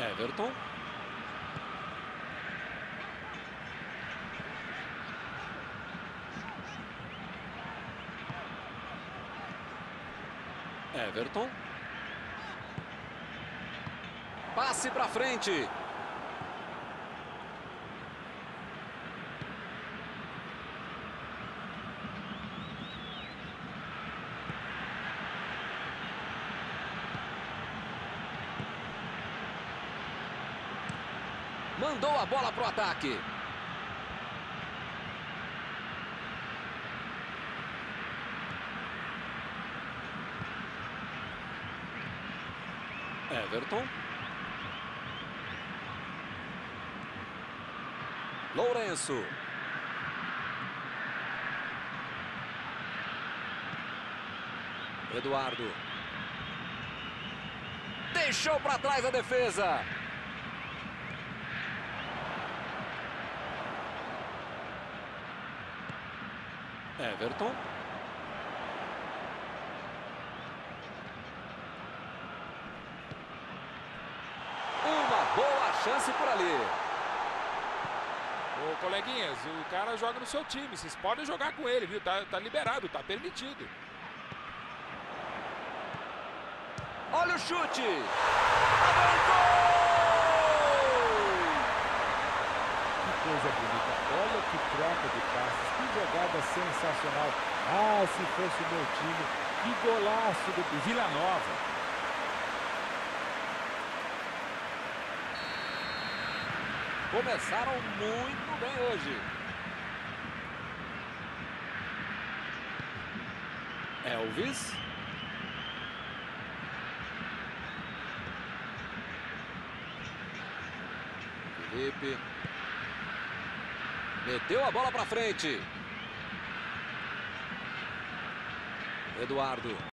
Everton. Everton. Passe para frente. Mandou a bola para o ataque. Everton. Lourenço. Eduardo. Deixou para trás a defesa. Everton. Uma boa chance por ali. Ô, coleguinhas, o cara joga no seu time. Vocês podem jogar com ele, viu? Tá, tá liberado, tá permitido. Olha o chute. Coisa bonita. Olha que troca de passes. Que jogada sensacional. Ah, se fosse o meu time. Que golaço do Vila Nova. Começaram muito bem hoje. Elvis. Felipe. Meteu a bola para frente. Eduardo.